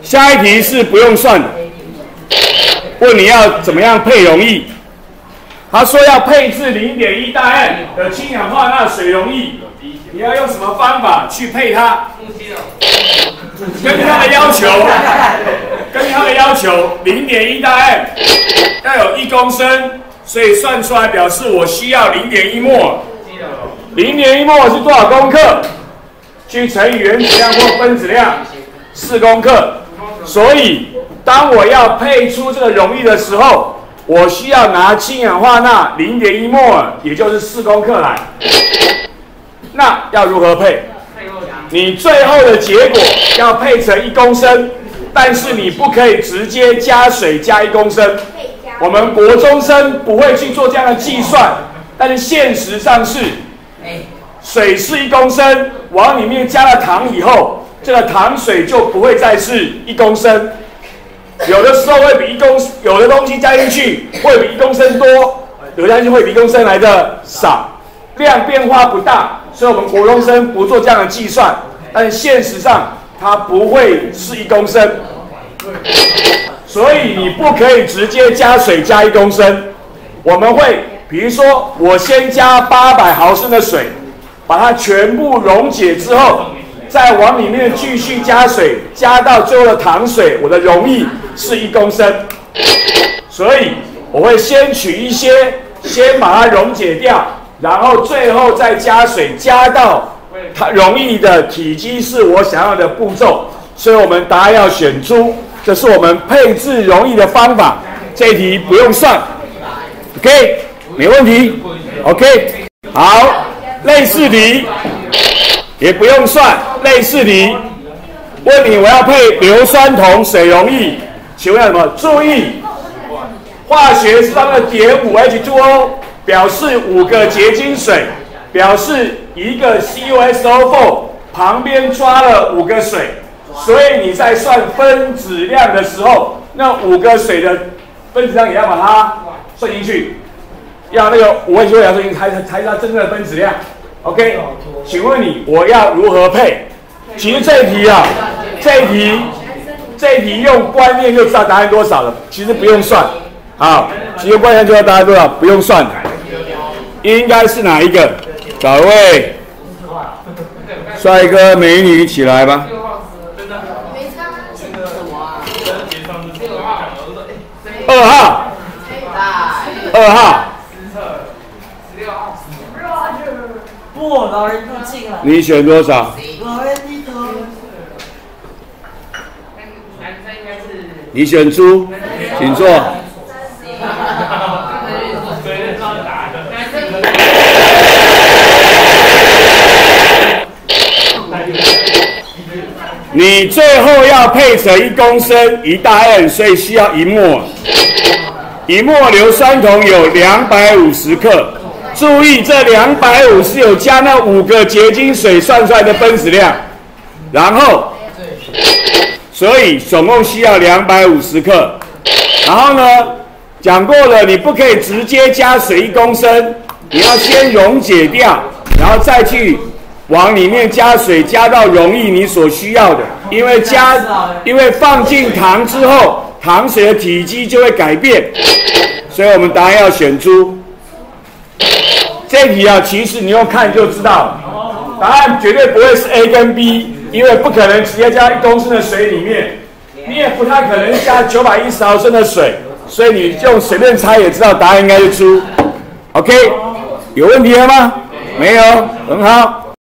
下一题是不用算的，问你要怎么样配溶液？他说要配置零点一大 m 的氢氧化钠水溶液，你要用什么方法去配它？根据他的要求，根据他的要求，零点一大 m 要有一公升，所以算出来表示我需要零点一摩。零点一摩是多少公克？去乘以原子量或分子量，四公克。所以当我要配出这个溶液的时候，我需要拿氢氧化钠零点一摩尔，也就是四公克来。那要如何配？你最后的结果要配成一公升，但是你不可以直接加水加一公升。我们国中生不会去做这样的计算，但是现实上是，水是一公升，往里面加了糖以后，这个糖水就不会再是一公升。有的时候会比一公，有的东西加进去会比一公升多，有的东西会比一公升来的少，量变化不大。所以我们国中生不做这样的计算，但现实上它不会是一公升，所以你不可以直接加水加一公升。我们会，比如说我先加八百毫升的水，把它全部溶解之后，再往里面继续加水，加到最后的糖水，我的溶液是一公升。所以我会先取一些，先把它溶解掉。然后最后再加水，加到它溶液的体积是我想要的步骤，所以我们答案要选出，这是我们配置溶液的方法。这题不用算，OK，没问题，OK，好，类似题也不用算，类似题问你我要配硫酸铜水溶液，请问什么？注意，化学式当中的点五 H2O。表示五个结晶水，表示一个 CuSO4 旁边抓了五个水，所以你在算分子量的时候，那五个水的分子量也要把它算进去，要那个五 H2O 要算进才才是它真正的分子量。OK，请问你我要如何配？其实这一题啊，这一题这一题用观念就知道答案多少了，其实不用算。啊，其实观念就知道答案多少，不用算。应该是哪一个？哪位帅哥美女起来吧。二号。二号。不，老人不进了。你选多少？老人你选猪，请坐。你最后要配成一公升一大 m，所以需要一末。一末硫酸铜有两百五十克，注意这两百五是有加那五个结晶水算出来的分子量，然后，所以总共需要两百五十克。然后呢，讲过了，你不可以直接加水一公升，你要先溶解掉，然后再去。往里面加水，加到溶液你所需要的，因为加，因为放进糖之后，糖水的体积就会改变，所以我们答案要选出。这题啊，其实你用看就知道，答案绝对不会是 A 跟 B，因为不可能直接加一公升的水里面，你也不太可能加九百一十毫升的水，所以你就随便猜也知道答案应该是猪。OK，有问题了吗？没有，很好。